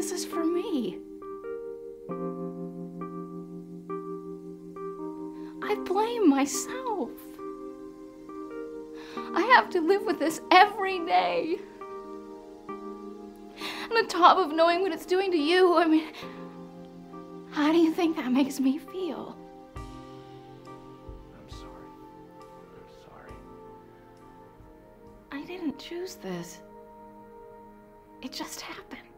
this is for me. I blame myself. I have to live with this every day. And on top of knowing what it's doing to you, I mean, how do you think that makes me feel? I'm sorry. I'm sorry. I didn't choose this. It just happened.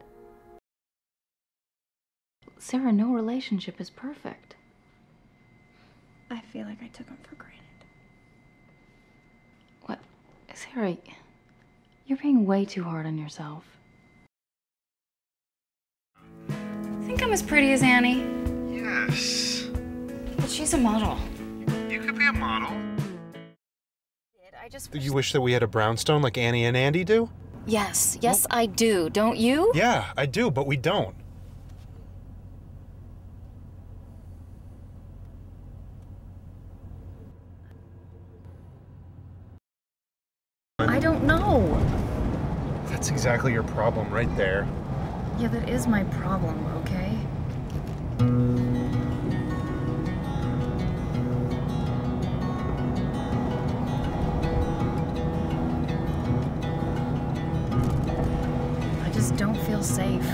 Sarah, no relationship is perfect. I feel like I took him for granted. What? Sarah, you're being way too hard on yourself. Think I'm as pretty as Annie? Yes. But she's a model. You could be a model. I just. You wish that we had a brownstone like Annie and Andy do? Yes, yes, I do. Don't you? Yeah, I do, but we don't. I don't know. That's exactly your problem right there. Yeah, that is my problem, okay? I just don't feel safe.